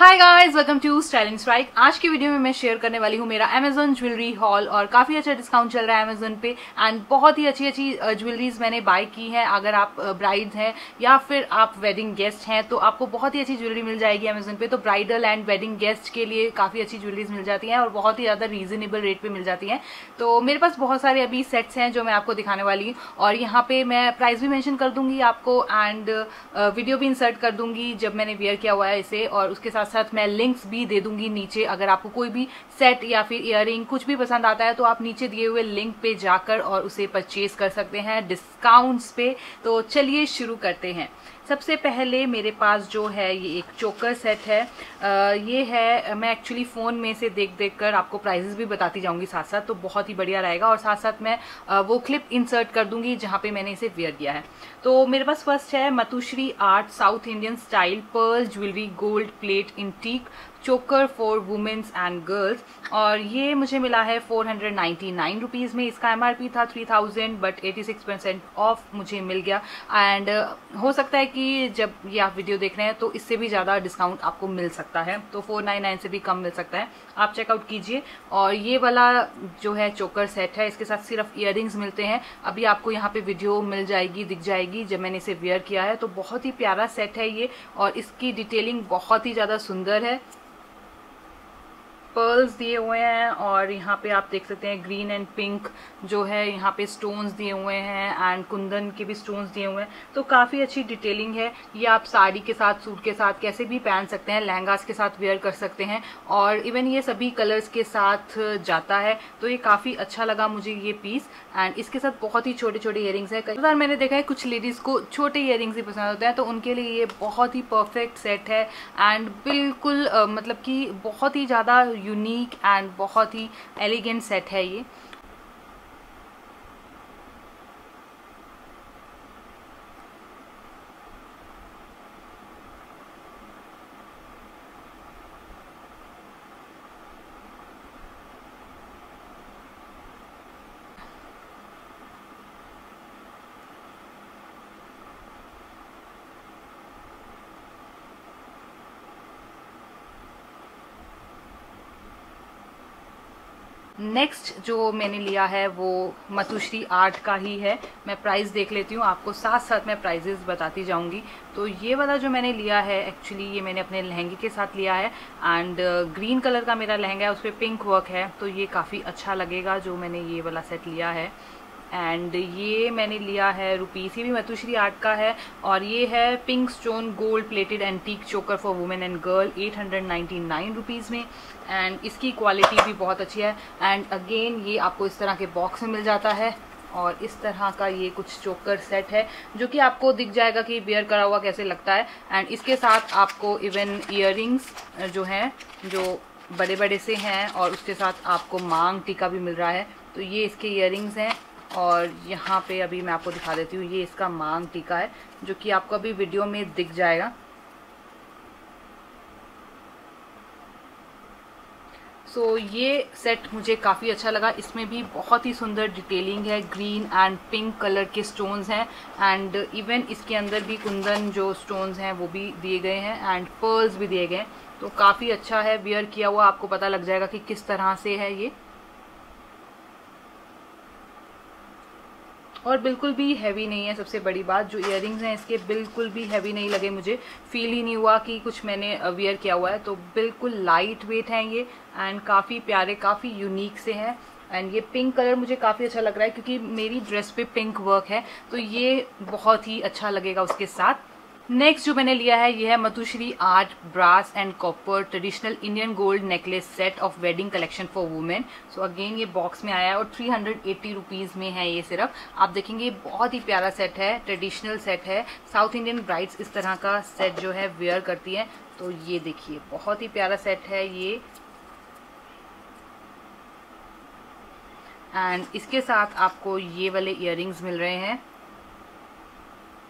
Hi guys welcome to styling strike आज की video में मैं शेयर करने वाली हूँ मेरा अमेजोन ज्वेलरी हॉल और काफ़ी अच्छा डिस्काउंट चल रहा है अमेजोन पे एंड बहुत ही अच्छी अच्छी ज्वेलरीज मैंने बाय की है। अगर आप ब्राइड्स हैं या फिर आप वेडिंग गेस्ट हैं तो आपको बहुत ही अच्छी ज्वेलरी मिल जाएगी अमेजोन पे। तो ब्राइडल एंड वेडिंग गेस्ट के लिए काफ़ी अच्छी ज्वेलरीज मिल जाती हैं और बहुत ही ज़्यादा रीजनेबल रेट पे मिल जाती है। तो मेरे पास बहुत सारे अभी सेट्स हैं जो मैं आपको दिखाने वाली हूँ और यहाँ पे मैं प्राइस भी मैंशन कर दूँगी आपको एंड वीडियो भी इंसर्ट कर दूँगी जब मैंने वेयर किया हुआ है इसे और उसके साथ साथ मैं लिंक्स भी दे दूँगी नीचे। अगर आपको कोई भी सेट या फिर इयर कुछ भी पसंद आता है तो आप नीचे दिए हुए लिंक पे जाकर और उसे परचेज कर सकते हैं डिस्काउंट्स पे। तो चलिए शुरू करते हैं। सबसे पहले मेरे पास जो है ये एक चोकर सेट है। आ, ये है मैं एक्चुअली फ़ोन में से देख देख कर आपको प्राइजेस भी बताती जाऊँगी साथ साथ तो बहुत ही बढ़िया रहेगा। और साथ साथ मैं आ, वो क्लिप इंसर्ट कर दूँगी जहाँ पे मैंने इसे वेयर किया है। तो मेरे पास फ़र्स्ट है Matushri art south Indian style pearl jewellery gold plate antique choker for womens and girls और ये मुझे मिला है four hundred ninety nine rupees में। इसका एमआरपी था three thousand but eighty six percent off मुझे मिल गया। एंड uh, हो सकता है कि जब ये आप वीडियो देख रहे हैं तो इससे भी ज़्यादा डिस्काउंट आपको मिल सकता है। तो फोर नाइन नाइन से भी कम मिल सकता है। आप चेकआउट कीजिए। और ये वाला जो है चोकर सेट है, इसके साथ सिर्फ़ इयर मिलते हैं। अभी आपको यहाँ पे वीडियो मिल जाएगी, दिख जाएगी, जब मैंने इसे वेयर किया है। तो बहुत ही प्यारा सेट है ये। और इसकी डिटेलिंग बहुत ही ज़्यादा सुंदर है। पर्ल्स दिए हुए हैं और यहाँ पे आप देख सकते हैं ग्रीन एंड पिंक जो है, यहाँ पे स्टोन्स दिए हुए हैं एंड कुंदन के भी स्टोन्स दिए हुए हैं। तो काफ़ी अच्छी डिटेलिंग है। ये आप साड़ी के साथ सूट के साथ कैसे भी पहन सकते हैं, लहंगास के साथ वेयर कर सकते हैं और इवन ये सभी कलर्स के साथ जाता है। तो ये काफ़ी अच्छा लगा मुझे ये पीस एंड इसके साथ बहुत ही छोटे छोटे इयर है। कई बार मैंने देखा है कुछ लेडीज़ को छोटे इयर ही पसंद होते हैं तो उनके लिए ये बहुत ही परफेक्ट सेट है एंड बिल्कुल मतलब कि बहुत ही ज़्यादा यूनिक एंड बहुत ही एलिगेंट सेट है ये। नेक्स्ट जो मैंने लिया है वो मतुश्री आर्ट का ही है। मैं प्राइस देख लेती हूँ, आपको साथ साथ मैं प्राइजेस बताती जाऊँगी। तो ये वाला जो मैंने लिया है एक्चुअली ये मैंने अपने लहंगे के साथ लिया है एंड ग्रीन कलर का मेरा लहंगा है, उस पर पिंक वर्क है तो ये काफ़ी अच्छा लगेगा जो मैंने ये वाला सेट लिया है। एंड ये मैंने लिया है रुपीस, ये भी मतुश्री आर्ट का है और ये है pink stone gold plated antique choker for women and girl eight hundred ninety nine rupees में। एंड इसकी क्वालिटी भी बहुत अच्छी है। एंड अगेन ये आपको इस तरह के बॉक्स में मिल जाता है। और इस तरह का ये कुछ चोकर सेट है, जो कि आपको दिख जाएगा कि बियर करा हुआ कैसे लगता है। एंड इसके साथ आपको इवन इयर जो हैं, जो बड़े बड़े से हैं और उसके साथ आपको मांग टीका भी मिल रहा है। तो ये इसके इयर हैं। और यहाँ पे अभी मैं आपको दिखा देती हूँ ये इसका मांग टीका है जो कि आपको अभी वीडियो में दिख जाएगा। सो so, ये सेट मुझे काफ़ी अच्छा लगा। इसमें भी बहुत ही सुंदर डिटेलिंग है ग्रीन एंड पिंक कलर के स्टोन्स हैं एंड इवन इसके अंदर भी कुंदन जो स्टोन्स हैं वो भी दिए गए हैं एंड पर्ल्स भी दिए गए हैं। तो काफ़ी अच्छा है वियर किया हुआ आपको पता लग जाएगा कि किस तरह से है ये। और बिल्कुल भी हैवी नहीं है सबसे बड़ी बात। जो इयर हैं, इसके बिल्कुल भी हैवी नहीं लगे मुझे। फील ही नहीं हुआ कि कुछ मैंने वेयर किया हुआ है। तो बिल्कुल लाइट वेट हैं ये एंड काफ़ी प्यारे, काफ़ी यूनिक से हैं। एंड ये पिंक कलर मुझे काफ़ी अच्छा लग रहा है क्योंकि मेरी ड्रेस पे पिंक वर्क है। तो ये बहुत ही अच्छा लगेगा उसके साथ। नेक्स्ट जो मैंने लिया है, ये है Madhushree art brass and copper traditional Indian gold necklace set of wedding collection for women so again ये बॉक्स में आया है और थ्री हंड्रेड एट्टी रुपीज़ में है ये सिर्फ़। आप देखेंगे, ये बहुत ही प्यारा सेट है ट्रेडिशनल सेट है। साउथ इंडियन ब्राइड्स इस तरह का सेट जो है वेयर करती है। तो ये देखिए, बहुत ही प्यारा सेट है ये। एंड इसके साथ आपको ये वाले इयर मिल रहे हैं।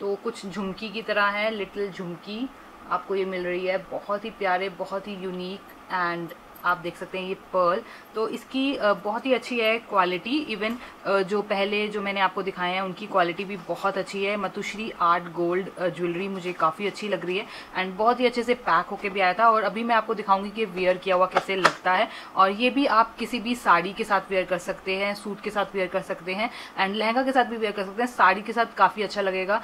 तो कुछ झुमकी की तरह है लिटिल झुमकी। आपको ये मिल रही है। बहुत ही प्यारे, बहुत ही यूनिक एंड आप देख सकते हैं ये पर्ल तो इसकी बहुत ही अच्छी है क्वालिटी इवन जो पहले जो मैंने आपको दिखाए हैं, उनकी क्वालिटी भी बहुत अच्छी है। मतुश्री आर्ट गोल्ड ज्वेलरी मुझे काफ़ी अच्छी लग रही है। एंड बहुत ही अच्छे से पैक होके भी आया था। और अभी मैं आपको दिखाऊँगी कि वेयर किया हुआ कैसे लगता है। और ये भी आप किसी भी साड़ी के साथ वेयर कर सकते हैं सूट के साथ वेयर कर सकते हैं। एंड लहंगा के साथ भी वेयर कर सकते हैं। साड़ी के साथ काफ़ी अच्छा लगेगा।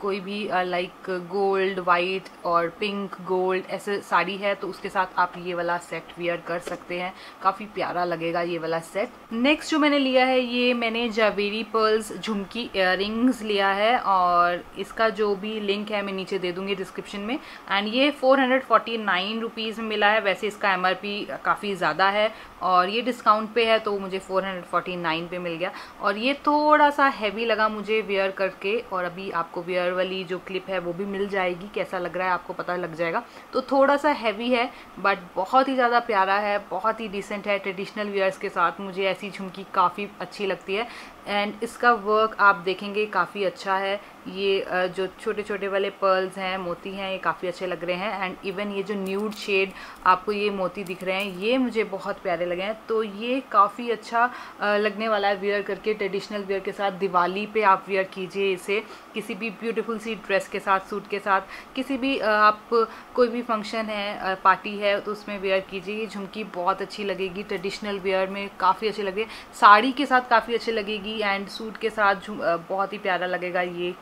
कोई भी लाइक गोल्ड वाइट और पिंक गोल्ड ऐसे साड़ी है तो उसके साथ आप ये वाला सेट वेयर कर सकते हैं। काफ़ी प्यारा लगेगा ये वाला सेट नेक्स्ट जो मैंने लिया है, ये मैंने जावेरी पर्ल्स झुमकी इयर लिया है और इसका जो भी लिंक है मैं नीचे दे दूँगी डिस्क्रिप्शन में। एंड ये फोर हंड्रेड में मिला है। वैसे इसका एमआरपी काफ़ी ज़्यादा है और ये डिस्काउंट पे है तो मुझे 449 पे मिल गया। और ये थोड़ा सा हैवी लगा मुझे वेयर करके और अभी आपको वेयर वाली जो क्लिप है, वो भी मिल जाएगी। कैसा लग रहा है, आपको पता लग जाएगा। तो थोड़ा सा हैवी है बट बहुत ही ज़्यादा प्यारा है, बहुत ही डिसेंट है ट्रेडिशनल वेयर्स के साथ मुझे ऐसी झुमकी काफ़ी अच्छी लगती है। एंड इसका वर्क आप देखेंगे काफ़ी अच्छा है। ये जो छोटे छोटे वाले पर्ल्स हैं, मोती हैं, ये काफ़ी अच्छे लग रहे हैं। एंड इवन ये जो न्यूड शेड आपको ये मोती दिख रहे हैं, ये मुझे बहुत प्यारे लगे हैं। तो ये काफ़ी अच्छा लगने वाला है वेयर करके ट्रेडिशनल वेयर के साथ। दिवाली पे आप वेयर कीजिए इसे। किसी भी ब्यूटीफुल सी ड्रेस के साथ सूट के साथ। किसी भी आप कोई भी फ़ंक्शन है पार्टी है तो उसमें वेयर कीजिए। ये झुमकी बहुत अच्छी लगेगी। ट्रेडिशनल वेयर में काफ़ी अच्छी लगेगी। साड़ी के साथ काफ़ी अच्छी लगेगी। एंड सूट के साथ बहुत ही प्यारा लगेगा ये।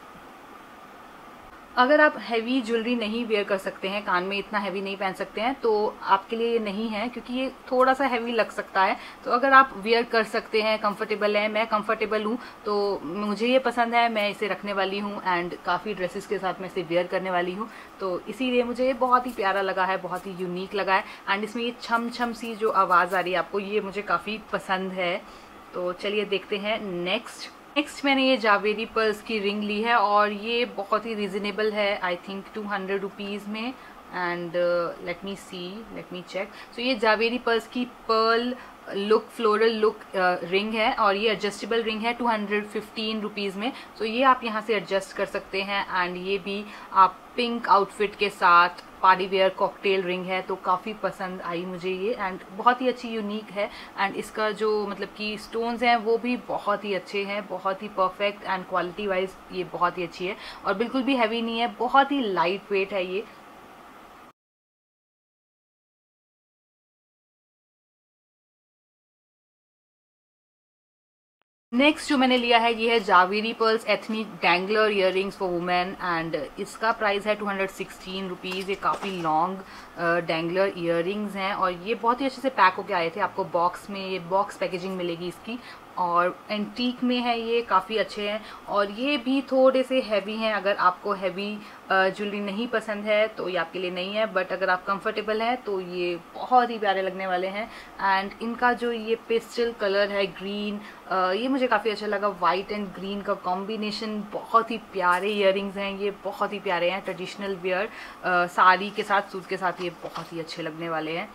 अगर आप हैवी ज्वेलरी नहीं वेयर कर सकते हैं, कान में इतना हैवी नहीं पहन सकते हैं तो आपके लिए ये नहीं है, क्योंकि ये थोड़ा सा हैवी लग सकता है। तो अगर आप वेयर कर सकते हैं कंफर्टेबल है, मैं कंफर्टेबल हूँ तो मुझे ये पसंद है, मैं इसे रखने वाली हूँ एंड काफ़ी ड्रेसेस के साथ मैं इसे वेयर करने वाली हूँ। तो इसीलिए मुझे ये बहुत ही प्यारा लगा है, बहुत ही यूनिक लगा है। एंड इसमें ये छम छम सी जो आवाज़ आ रही है आपको, ये मुझे काफ़ी पसंद है। तो चलिए देखते हैं नेक्स्ट नेक्स्ट मैंने ये जावेरी पर्ल्स की रिंग ली है और ये बहुत ही रिजनेबल है I think two hundred rupees में. And let me see let me check so ये जावेरी पर्ल्स की pearl look floral look ring है और ये एडजस्टेबल रिंग है टू हंड्रेड फिफ्टीन रुपीज़ में. सो so ये आप यहाँ से एडजस्ट कर सकते हैं एंड ये भी आप पिंक आउटफिट के साथ पार्टी वेयर कॉकटेल रिंग है तो काफ़ी पसंद आई मुझे ये एंड बहुत ही अच्छी यूनिक है एंड इसका जो मतलब कि स्टोन्स हैं, वो भी बहुत ही अच्छे हैं, बहुत ही परफेक्ट एंड क्वालिटी वाइज ये बहुत ही अच्छी है, और बिल्कुल भी हैवी नहीं है, बहुत ही लाइट वेट है ये नेक्स्ट जो मैंने लिया है, ये है Zaveri pearls ethnic dangler ear for women and इसका प्राइस है टू हंड्रेड सिक्सटीन रुपीज़ ये काफ़ी लॉन्ग डैंगलर इयर हैं और ये बहुत ही अच्छे से पैक होके आए थे आपको बॉक्स में, ये बॉक्स पैकेजिंग मिलेगी इसकी। और एंटीक में है ये, काफ़ी अच्छे हैं। और ये भी थोड़े से हैवी हैं, अगर आपको हैवी ज्वेलरी नहीं पसंद है तो ये आपके लिए नहीं है। बट अगर आप कंफर्टेबल हैं तो ये बहुत ही प्यारे लगने वाले हैं। एंड इनका जो ये पेस्टल कलर है ग्रीन ये मुझे काफ़ी अच्छा लगा। वाइट एंड ग्रीन का कॉम्बिनेशन बहुत ही प्यारे इयर हैं। ये बहुत ही प्यारे हैं ट्रेडिशनल वेयर साड़ी के साथ सूट के साथ ये बहुत ही अच्छे लगने वाले हैं।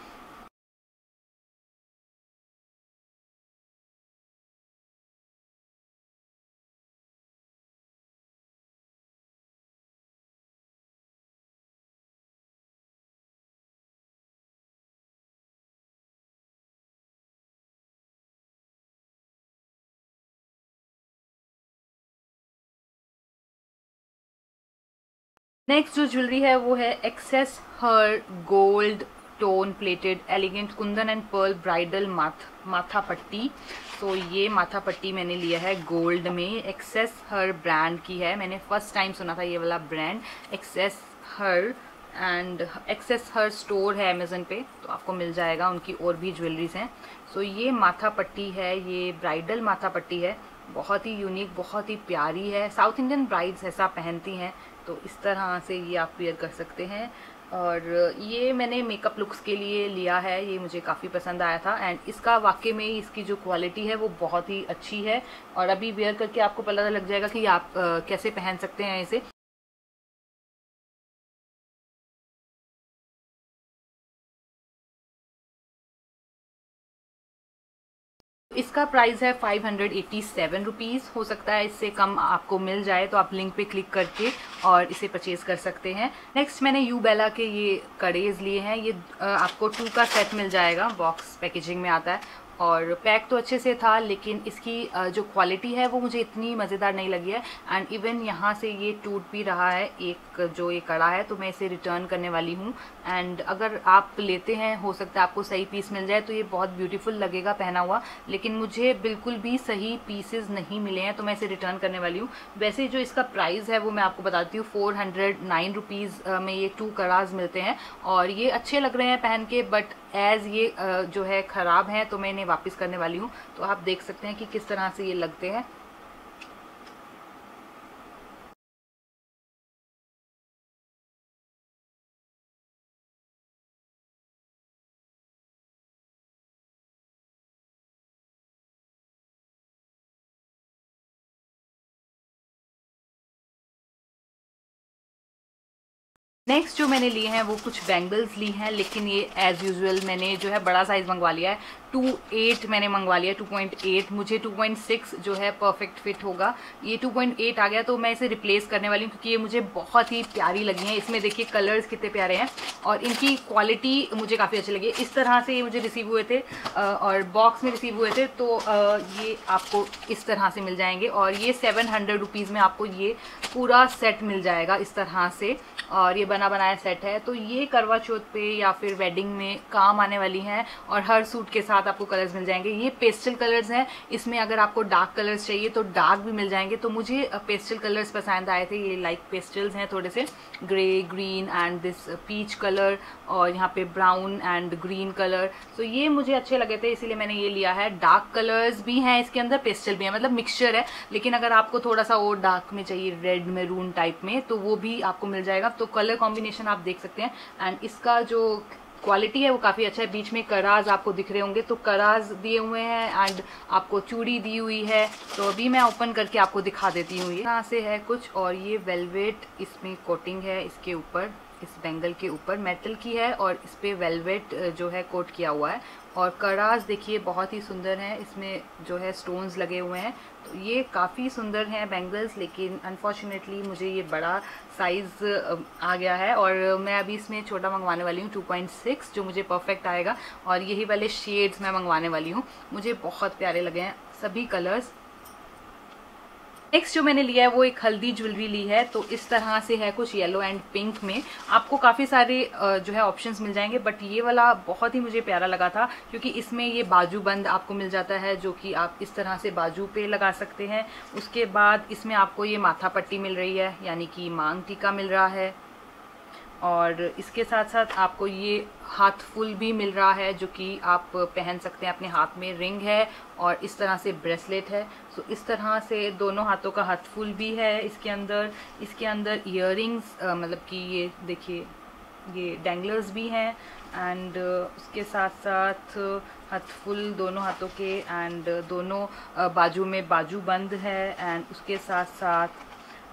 नेक्स्ट जो ज्वेलरी है, वो है access her gold tone plated elegant kundan and pearl bridal माथ माथा पट्टी तो ये माथा पट्टी मैंने लिया है गोल्ड में। एक्सेस हर ब्रांड की है। मैंने फ़र्स्ट टाइम सुना था ये वाला brand access her and access her store है अमेजन पे। तो आपको मिल जाएगा, उनकी और भी ज्वेलरीज हैं। सो so, ये माथा पट्टी है, ये ब्राइडल माथा पट्टी है। बहुत ही यूनिक बहुत ही प्यारी है। साउथ इंडियन ब्राइड्स ऐसा पहनती हैं। तो इस तरह से ये आप वेयर कर सकते हैं। और ये मैंने मेकअप लुक्स के लिए लिया है, ये मुझे काफ़ी पसंद आया था। एंड इसका वाकई में इसकी जो क्वालिटी है, वो बहुत ही अच्छी है। और अभी वेयर करके आपको पता लग जाएगा कि आप कैसे पहन सकते हैं इसे। इसका प्राइस है five hundred eighty seven rupees हो सकता है इससे कम आपको मिल जाए तो आप लिंक पे क्लिक करके और इसे परचेज कर सकते हैं। नेक्स्ट मैंने यू बेला के ये कड़ेज लिए हैं। ये आपको टू का सेट मिल जाएगा। बॉक्स पैकेजिंग में आता है। और पैक तो अच्छे से था, लेकिन इसकी जो क्वालिटी है, वो मुझे इतनी मज़ेदार नहीं लगी है। एंड इवन यहाँ से ये टूट भी रहा है, एक जो ये कड़ा है तो मैं इसे रिटर्न करने वाली हूँ। एंड अगर आप लेते हैं, हो सकता है आपको सही पीस मिल जाए तो ये बहुत ब्यूटीफुल लगेगा पहना हुआ। लेकिन मुझे बिल्कुल भी सही पीसेज नहीं मिले हैं तो मैं इसे रिटर्न करने वाली हूँ। वैसे जो इसका प्राइस है, वो मैं आपको बताती हूँ फोर हंड्रेड नाइन रुपीज़ में ये टू कड़ाज मिलते हैं। और ये अच्छे लग रहे हैं पहन के बट एज ये जो है ख़राब हैं तो मैं इन्हें वापस करने वाली हूँ। तो आप देख सकते हैं कि किस तरह से ये लगते हैं। नेक्स्ट जो मैंने लिए हैं वो कुछ बैंगल्स ली हैं, लेकिन ये एज़ यूजुअल मैंने जो है बड़ा साइज़ मंगवा लिया है। टू एट मैंने मंगवा लिया टू पॉइंट एट मुझे टू पॉइंट सिक्स जो है परफेक्ट फिट होगा। ये टू पॉइंट एट आ गया तो मैं इसे रिप्लेस करने वाली हूँ, क्योंकि ये मुझे बहुत ही प्यारी लगी है। इसमें देखिए कलर्स कितने प्यारे हैं, और इनकी क्वालिटी मुझे काफ़ी अच्छी लगी इस तरह से ये मुझे रिसीव हुए थे और बॉक्स में रिसीव हुए थे तो ये आपको इस तरह से मिल जाएँगे, और ये सेवन हंड्रेड रुपीज़ में आपको ये पूरा सेट मिल जाएगा इस तरह से। और ये बना बनाया सेट है। तो ये करवा चौथ पे या फिर वेडिंग में काम आने वाली हैं और हर सूट के साथ आपको कलर्स मिल जाएँगे। ये पेस्टल कलर्स हैं। इसमें अगर आपको डार्क कलर्स चाहिए तो डार्क भी मिल जाएँगे। तो मुझे पेस्टल कलर्स पसंद आए थे। ये लाइक पेस्टल्स हैं थोड़े से। Grey green and this peach colour और यहाँ पे ब्राउन एंड ग्रीन कलर तो ये मुझे अच्छे लगे थे, इसीलिए मैंने ये लिया है। डार्क कलर्स भी हैं, इसके अंदर पेस्टल भी है। मतलब मिक्सचर है। लेकिन अगर आपको थोड़ा सा और डार्क में चाहिए रेड मेरून टाइप में तो वो भी आपको मिल जाएगा। तो कलर कॉम्बिनेशन आप देख सकते हैं। एंड इसका जो क्वालिटी है, वो काफ़ी अच्छा है। बीच में कराज आपको दिख रहे होंगे। तो कराज दिए हुए हैं एंड आपको चूड़ी दी हुई है। तो अभी मैं ओपन करके आपको दिखा देती हूँ। ये यहाँ से है कुछ और ये वेलवेट इसमें कोटिंग है इसके ऊपर, इस बैंगल के ऊपर। मेटल की है और इस पर वेलवेट जो है कोट किया हुआ है। और कराज देखिए, बहुत ही सुंदर हैं। इसमें जो है स्टोन्स लगे हुए हैं। तो ये काफ़ी सुंदर हैं बैंगल्स लेकिन अनफॉर्चुनेटली मुझे ये बड़ा साइज़ आ गया है। और मैं अभी इसमें छोटा मंगवाने वाली हूँ 2.6 जो मुझे परफेक्ट आएगा। और यही वाले शेड्स मैं मंगवाने वाली हूँ। मुझे बहुत प्यारे लगे हैं। सभी कलर्स नेक्स्ट जो मैंने लिया है वो एक हल्दी ज्वेलरी ली है तो इस तरह से है कुछ येलो एंड पिंक में। आपको काफ़ी सारे जो है ऑप्शंस मिल जाएँगे बट ये वाला बहुत ही मुझे प्यारा लगा था, क्योंकि इसमें ये बाजू बंद आपको मिल जाता है, जो कि आप इस तरह से बाजू पे लगा सकते हैं। उसके बाद इसमें आपको ये माथा पट्टी मिल रही है, यानी कि मांग टीका मिल रहा है। और इसके साथ साथ आपको ये हाथ फुल भी मिल रहा है, जो कि आप पहन सकते हैं। अपने हाथ में रिंग है और इस तरह से ब्रेसलेट है। सो इस तरह से दोनों हाथों का हाथ फुल भी है। इसके अंदर इसके अंदर इयर मतलब कि ये देखिए, ये डेंगलर्स भी हैं एंड उसके साथ साथ हाथ फुल दोनों हाथों के एंड दोनों बाजू में बाजू बंद है एंड उसके साथ साथ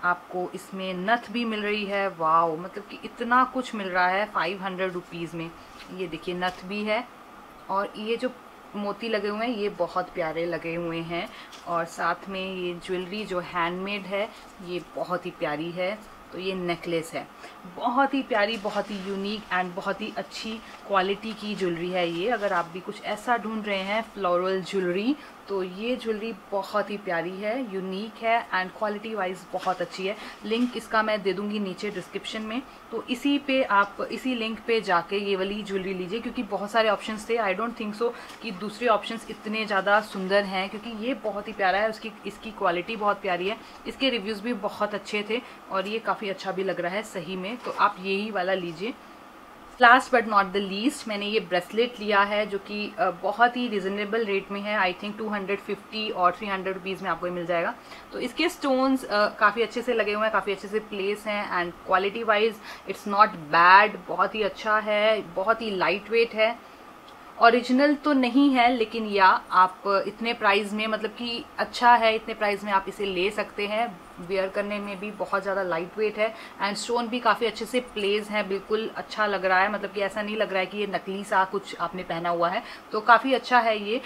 आपको इसमें नथ भी मिल रही है। वाओ मतलब कि इतना कुछ मिल रहा है फाइव हंड्रेड रुपीज़ में। ये देखिए, नथ भी है और ये जो मोती लगे हुए हैं, ये बहुत प्यारे लगे हुए हैं। और साथ में ये ज्वेलरी जो हैंडमेड है, ये बहुत ही प्यारी है। तो ये नेकलेस है। बहुत ही प्यारी, बहुत ही यूनिक एंड बहुत ही अच्छी क्वालिटी की ज्वेलरी है ये। अगर आप भी कुछ ऐसा ढूंढ रहे हैं फ्लोरल ज्वेलरी तो ये ज्वेलरी बहुत ही प्यारी है यूनिक है एंड क्वालिटी वाइज बहुत अच्छी है। लिंक इसका मैं दे दूँगी नीचे डिस्क्रिप्शन में। तो इसी पे आप, इसी लिंक पे जाके ये वाली ज्वेलरी लीजिए, क्योंकि बहुत सारे ऑप्शंस थे। आई डोंट थिंक सो कि दूसरे ऑप्शंस इतने ज़्यादा सुंदर हैं, क्योंकि ये बहुत ही प्यारा है उसकी इसकी क्वालिटी बहुत प्यारी है। इसके रिव्यूज़ भी बहुत अच्छे थे और ये काफ़ी अच्छा भी लग रहा है सही में। तो आप यही वाला लीजिए। Last but not the least मैंने ये ब्रेसलेट लिया है जो कि बहुत ही रिजनेबल रेट में है. आई थिंक 250 और 300 हंड्रेड रुपीज़ में आपको मिल जाएगा. तो इसके स्टोन्स काफ़ी अच्छे से लगे हुए हैं, काफ़ी अच्छे से प्लेस हैं and quality wise it's not bad बहुत ही अच्छा है, बहुत ही लाइट वेट है. ओरिजिनल तो नहीं है, लेकिन या आप इतने प्राइस में मतलब कि अच्छा है, इतने प्राइस में आप इसे ले सकते हैं। वेयर करने में भी बहुत ज़्यादा लाइट वेट है एंड स्टोन भी काफ़ी अच्छे से प्लेज है, बिल्कुल अच्छा लग रहा है। मतलब कि ऐसा नहीं लग रहा है कि ये नकली सा कुछ आपने पहना हुआ है। तो काफ़ी अच्छा है ये।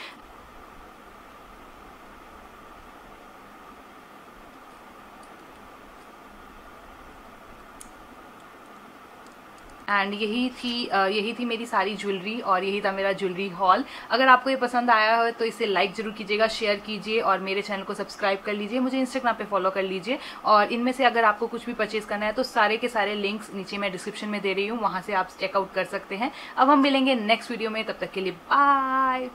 एंड यही थी यही थी मेरी सारी ज्वेलरी और यही था मेरा ज्वेलरी हॉल अगर आपको ये पसंद आया हो तो इसे लाइक ज़रूर कीजिएगा शेयर कीजिए और मेरे चैनल को सब्सक्राइब कर लीजिए. मुझे इंस्टाग्राम पे फॉलो कर लीजिए. और इनमें से अगर आपको कुछ भी परचेज करना है तो सारे के सारे लिंक्स नीचे मैं डिस्क्रिप्शन में दे रही हूँ. वहाँ से आप चेकआउट कर सकते हैं. अब हम मिलेंगे नेक्स्ट वीडियो में. तब तक के लिए बाय